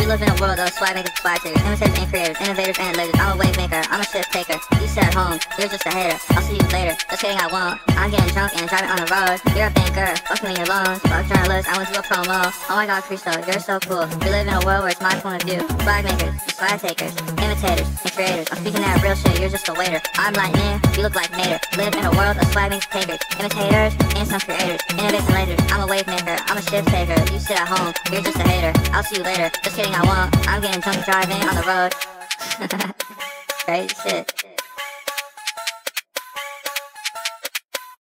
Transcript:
We live in a world of swag makers, swag takers, imitators and creators, innovators and leaders. I'm a wave maker, I'm a shift taker. You sit at home, you're just a hater. I'll see you later. Just kidding, I won't. I'm getting drunk and driving on the road. You're a banker, fuck me your loans. Fuck journalist, I went to a promo. Oh my god, Christo, you're so cool. We live in a world where it's my point of view. Swag makers, swag takers, imitators and creators. I'm speaking that real shit, you're just a waiter. I'm lightning, you look like Mater. Live in a world of swag makers, takers, imitators, and some creators, innovators and maker, I'm a shift taker. You sit at home, you're just a hater. I'll see you later. Just kidding, I won't. I'm getting drunk driving on the road. Crazy shit.